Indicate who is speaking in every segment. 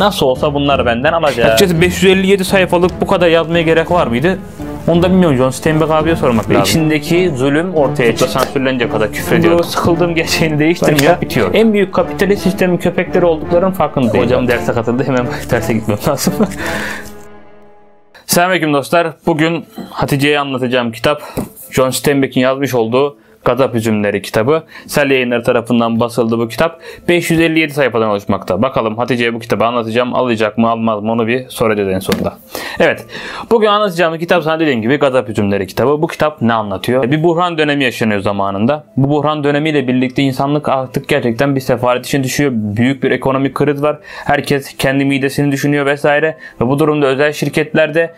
Speaker 1: nasıl olsa bunları benden alacak. Açıkçası 557 sayfalık bu kadar yazmaya gerek var mıydı? Onu da bilmiyorum John Steinbeck abiye sormak lazım. İçindeki zulüm ortaya çıktı. Sansürlenecek kadar küfrediyor. Bu sıkıldığım gerçeğini değiştirmiyor. Bitiyor. En büyük kapitalist sistemin köpekleri olduklarının farkındayım. Hocam derse katıldı. Hemen derse gitmem lazım. Selamünaleyküm dostlar. Bugün Hatice'ye anlatacağım kitap John Steinbeck'in yazmış olduğu Gazap Üzümleri kitabı. Sel Yayınları tarafından basıldı bu kitap. 557 sayfadan oluşmakta. Bakalım Hatice'ye bu kitabı anlatacağım. Alacak mı almaz mı onu bir soracağız en sonunda. Evet. Bugün anlatacağım kitap sana dediğim gibi Gazap Üzümleri kitabı. Bu kitap ne anlatıyor? Bir buhran dönemi yaşanıyor zamanında. Bu buhran dönemiyle birlikte insanlık artık gerçekten bir sefaret için düşüyor. Büyük bir ekonomik kriz var. Herkes kendi midesini düşünüyor vesaire. Ve bu durumda özel şirketlerde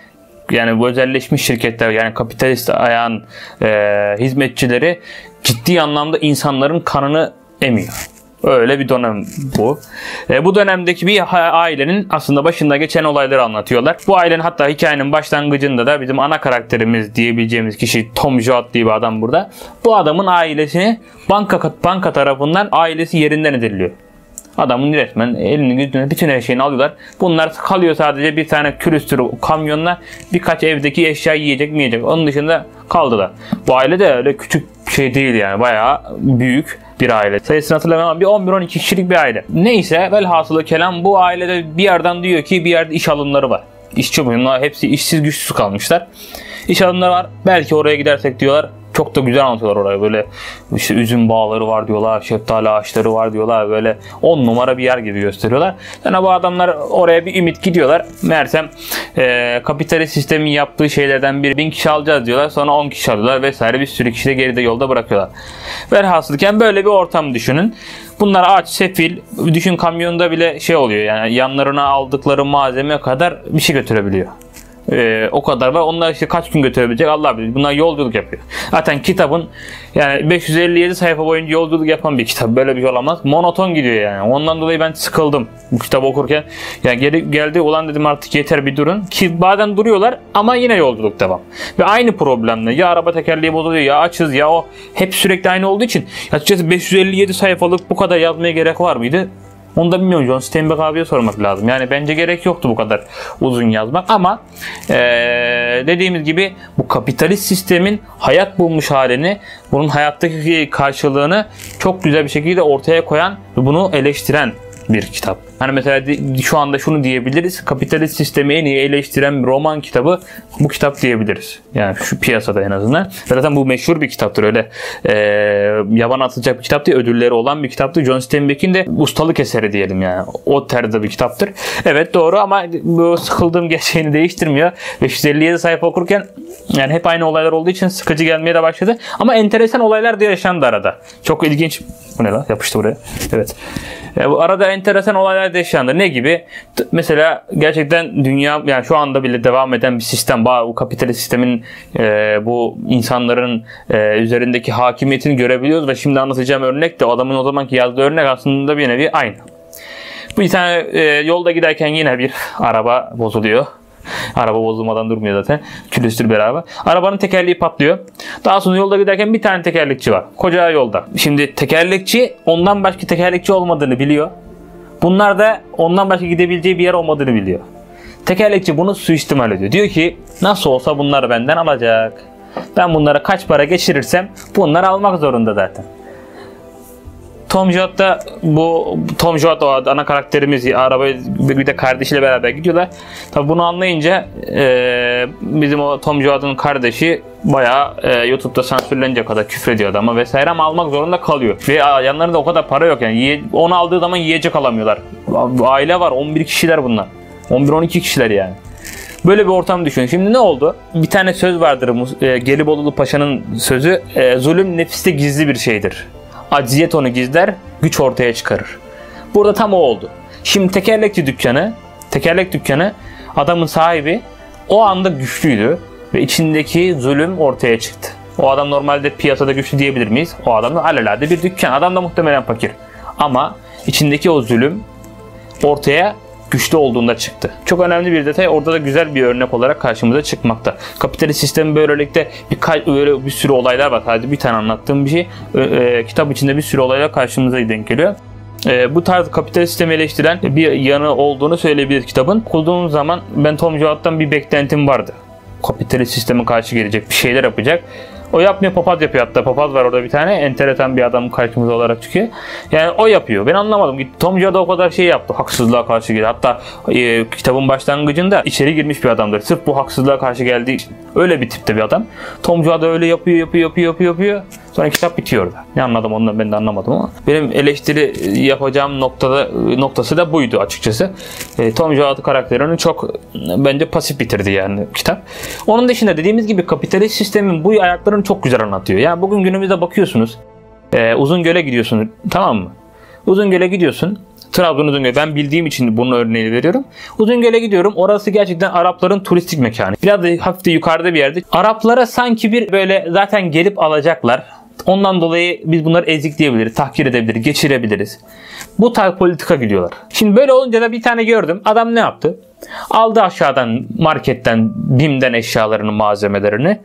Speaker 1: yani bu özelleşmiş şirketler yani kapitalist ayağın e, hizmetçileri ciddi anlamda insanların kanını emiyor. Öyle bir dönem bu. E, bu dönemdeki bir ailenin aslında başında geçen olayları anlatıyorlar. Bu ailenin hatta hikayenin başlangıcında da bizim ana karakterimiz diyebileceğimiz kişi Tom Jot diye bir adam burada. Bu adamın ailesini banka banka tarafından ailesi yerinden ediliyor. Adamın resmen elini yüzüne bütün her şeyini alıyorlar. Bunlar kalıyor sadece bir tane külüstür kamyonla birkaç evdeki eşya yiyecek mi yiyecek. Onun dışında kaldılar. Bu aile de öyle küçük şey değil yani bayağı büyük bir aile. Sayısını hatırlamıyorum ama bir 11-12 kişilik bir aile. Neyse velhasılı kelam bu ailede bir yerden diyor ki bir yerde iş alımları var. İşçi bunlar hepsi işsiz güçsüz kalmışlar. İş alımları var. Belki oraya gidersek diyorlar çok da güzel anlatıyorlar orayı. Böyle işte üzüm bağları var diyorlar, şeftali ağaçları var diyorlar. Böyle on numara bir yer gibi gösteriyorlar. Yani bu adamlar oraya bir ümit gidiyorlar. Meğersem e, kapitalist sistemin yaptığı şeylerden bir bin kişi alacağız diyorlar. Sonra on kişi alıyorlar vesaire. Bir sürü kişi de geride yolda bırakıyorlar. Velhasılken böyle bir ortam düşünün. Bunlar ağaç, sefil, düşün kamyonda bile şey oluyor yani yanlarına aldıkları malzeme kadar bir şey götürebiliyor. Ee, o kadar var. Onlar işte kaç gün götürebilecek Allah bilir. Bunlar yolculuk yapıyor. Zaten kitabın yani 557 sayfa boyunca yolculuk yapan bir kitap. Böyle bir şey olamaz. Monoton gidiyor yani. Ondan dolayı ben sıkıldım bu kitabı okurken. Yani geri geldi olan dedim artık yeter bir durun. Ki bazen duruyorlar ama yine yolculuk devam. Ve aynı problemle ya araba tekerleği bozuluyor ya açız ya o hep sürekli aynı olduğu için açıkçası 557 sayfalık bu kadar yazmaya gerek var mıydı? Onu da bilmiyorum John Steinbeck abiye sormak lazım. Yani bence gerek yoktu bu kadar uzun yazmak ama ee, dediğimiz gibi bu kapitalist sistemin hayat bulmuş halini, bunun hayattaki karşılığını çok güzel bir şekilde ortaya koyan ve bunu eleştiren bir kitap. Hani mesela şu anda şunu diyebiliriz. Kapitalist sistemi en iyi eleştiren roman kitabı bu kitap diyebiliriz. Yani şu piyasada en azından. Zaten bu meşhur bir kitaptır. Öyle e, yaban atılacak bir kitap değil. Ödülleri olan bir kitaptır. John Steinbeck'in de ustalık eseri diyelim yani. O tarzda bir kitaptır. Evet doğru ama bu sıkıldığım gerçeğini değiştirmiyor. 557 sayfa okurken yani hep aynı olaylar olduğu için sıkıcı gelmeye de başladı. Ama enteresan olaylar da yaşandı arada. Çok ilginç. Bu ne lan? Yapıştı buraya. Evet. E, bu arada enteresan olaylar da yaşandı. Ne gibi? Mesela gerçekten dünya yani şu anda bile devam eden bir sistem. Bu kapitalist sistemin e, bu insanların e, üzerindeki hakimiyetini görebiliyoruz ve şimdi anlatacağım örnek de adamın o zamanki yazdığı örnek aslında bir nevi aynı. Bu tane e, yolda giderken yine bir araba bozuluyor. Araba bozulmadan durmuyor zaten. Külüstür beraber. Arabanın tekerleği patlıyor. Daha sonra yolda giderken bir tane tekerlekçi var. Koca yolda. Şimdi tekerlekçi ondan başka tekerlekçi olmadığını biliyor. Bunlar da ondan başka gidebileceği bir yer olmadığını biliyor. Tekerlekçi bunu suistimal ediyor. Diyor ki nasıl olsa bunları benden alacak. Ben bunlara kaç para geçirirsem bunları almak zorunda zaten. Tom Jot da bu Tom Jot o ana karakterimiz araba bir de kardeşiyle beraber gidiyorlar. Tabi bunu anlayınca e, bizim o Tom Jot'un kardeşi bayağı e, YouTube'da sansürlenecek kadar küfrediyor adama vesaire almak zorunda kalıyor. Ve yanlarında o kadar para yok yani. Onu aldığı zaman yiyecek alamıyorlar. Aile var 11 kişiler bunlar. 11-12 kişiler yani. Böyle bir ortam düşün. Şimdi ne oldu? Bir tane söz vardır e, Gelibolulu Paşa'nın sözü. E, zulüm nefiste gizli bir şeydir. Acziyet onu gizler, güç ortaya çıkarır. Burada tam o oldu. Şimdi tekerlekçi dükkanı, tekerlek dükkanı adamın sahibi o anda güçlüydü ve içindeki zulüm ortaya çıktı. O adam normalde piyasada güçlü diyebilir miyiz? O adam da alelade bir dükkan. Adam da muhtemelen fakir. Ama içindeki o zulüm ortaya güçlü olduğunda çıktı. Çok önemli bir detay orada da güzel bir örnek olarak karşımıza çıkmakta. Kapitalist sistemi böylelikle bir, böyle bir sürü olaylar var. Sadece bir tane anlattığım bir şey. E, e, kitap içinde bir sürü olaylar karşımıza denk geliyor. e, bu tarz kapitalist sistemi eleştiren bir yanı olduğunu söyleyebiliriz kitabın. Okuduğum zaman ben Tom Joad'dan bir beklentim vardı. Kapitalist sisteme karşı gelecek bir şeyler yapacak. O yapmıyor papaz yapıyor hatta papaz var orada bir tane enteresan bir adam karşımıza olarak çıkıyor. Yani o yapıyor. Ben anlamadım. Tom Joad o kadar şey yaptı. Haksızlığa karşı geldi. Hatta e, kitabın başlangıcında içeri girmiş bir adamdır. Sırf bu haksızlığa karşı geldiği. Öyle bir tipte bir adam. Tom Joad öyle yapıyor yapıyor yapıyor yapıyor yapıyor. Sonra kitap bitiyor orada. Ne anladım ondan ben de anlamadım ama. Benim eleştiri yapacağım noktada noktası da buydu açıkçası. E, Tom Joad karakterini çok bence pasif bitirdi yani kitap. Onun dışında dediğimiz gibi kapitalist sistemin bu ayaklarını çok güzel anlatıyor. Yani bugün günümüzde bakıyorsunuz. E, uzun göle gidiyorsun tamam mı? Uzun göle gidiyorsun. Trabzon Uzungöl. Ben bildiğim için bunun örneğini veriyorum. Uzungöl'e gidiyorum. Orası gerçekten Arapların turistik mekanı. Biraz da hafif de yukarıda bir yerde. Araplara sanki bir böyle zaten gelip alacaklar. Ondan dolayı biz bunları ezikleyebiliriz, tahkir edebiliriz, geçirebiliriz. Bu tarz politika gidiyorlar. Şimdi böyle olunca da bir tane gördüm. Adam ne yaptı? Aldı aşağıdan marketten, BİM'den eşyalarını, malzemelerini.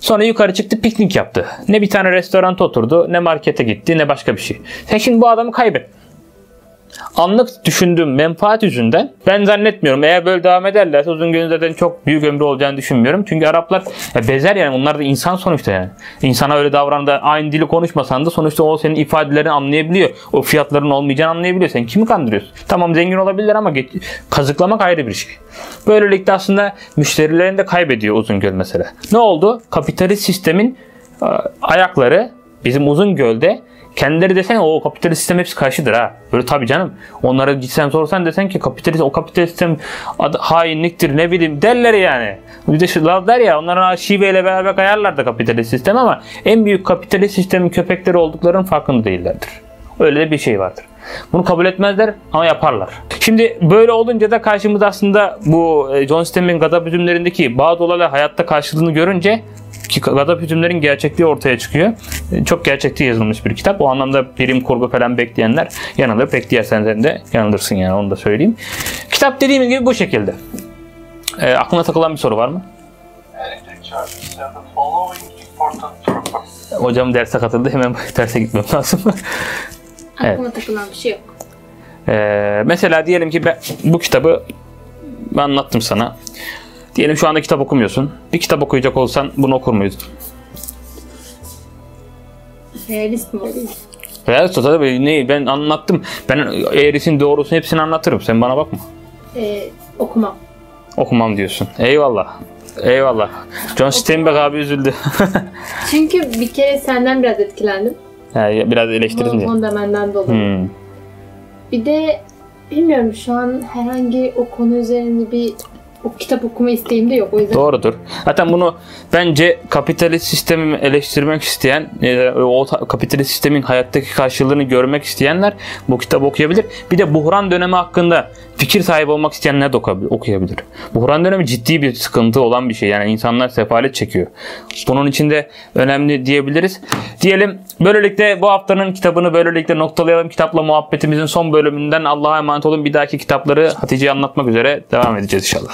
Speaker 1: Sonra yukarı çıktı piknik yaptı. Ne bir tane restoranta oturdu, ne markete gitti, ne başka bir şey. Sen şimdi bu adamı kaybet anlık düşündüğüm menfaat yüzünden ben zannetmiyorum. Eğer böyle devam ederlerse uzun gün zaten çok büyük ömrü olacağını düşünmüyorum. Çünkü Araplar ya bezer yani onlar da insan sonuçta yani. İnsana öyle davran da aynı dili konuşmasan da sonuçta o senin ifadelerini anlayabiliyor. O fiyatların olmayacağını anlayabiliyor. Sen kimi kandırıyorsun? Tamam zengin olabilirler ama geç, kazıklamak ayrı bir şey. Böylelikle aslında müşterilerini de kaybediyor Uzungöl mesela. Ne oldu? Kapitalist sistemin ayakları bizim Uzungöl'de Kendileri desen o kapitalist sistem hepsi karşıdır ha. Böyle tabii canım. Onlara gitsen sorsan desen ki kapitalist o kapitalist sistem ad, hainliktir ne bileyim derler yani. Bir de şu der ya onların şiveyle beraber kayarlar da kapitalist sistem ama en büyük kapitalist sistemin köpekleri olduklarının farkında değillerdir. Öyle de bir şey vardır. Bunu kabul etmezler ama yaparlar. Şimdi böyle olunca da karşımızda aslında bu e, John Stem'in Gadab üzümlerindeki bazı olaylar hayatta karşılığını görünce ki Gadap hücumların gerçekliği ortaya çıkıyor. E, çok gerçekçi yazılmış bir kitap. O anlamda birim kurgu falan bekleyenler yanılır. Bekleyersen de yanılırsın yani onu da söyleyeyim. Kitap dediğim gibi bu şekilde. E, aklına takılan bir soru var mı? Hocam derse katıldı. Hemen derse gitmem lazım.
Speaker 2: evet. Aklıma takılan bir şey yok.
Speaker 1: Ee, mesela diyelim ki ben bu kitabı ben anlattım sana. Diyelim şu anda kitap okumuyorsun. Bir kitap okuyacak olsan bunu okur muydun?
Speaker 2: Realist mi olayım?
Speaker 1: Realist o tabii. Ne, ben anlattım. Ben eğrisini doğrusunu hepsini anlatırım. Sen bana bakma.
Speaker 2: Ee, okumam.
Speaker 1: Okumam diyorsun. Eyvallah. Eyvallah. John Steinbeck abi üzüldü.
Speaker 2: Çünkü bir kere senden biraz etkilendim.
Speaker 1: He, biraz eleştirdin diye.
Speaker 2: Fondamenden dolayı. Hmm. Bir de bilmiyorum şu an herhangi o konu üzerinde bir o kitap okuma isteğim de yok. O yüzden
Speaker 1: Doğrudur. Zaten bunu bence kapitalist sistemi eleştirmek isteyen, e, o kapitalist sistemin hayattaki karşılığını görmek isteyenler bu kitabı okuyabilir. Bir de buhran dönemi hakkında fikir sahibi olmak isteyenler de okuyabilir. Buhran dönemi ciddi bir sıkıntı olan bir şey. Yani insanlar sefalet çekiyor. Bunun içinde önemli diyebiliriz. Diyelim böylelikle bu haftanın kitabını böylelikle noktalayalım. Kitapla muhabbetimizin son bölümünden Allah'a emanet olun. Bir dahaki kitapları Hatice'ye anlatmak üzere devam edeceğiz inşallah.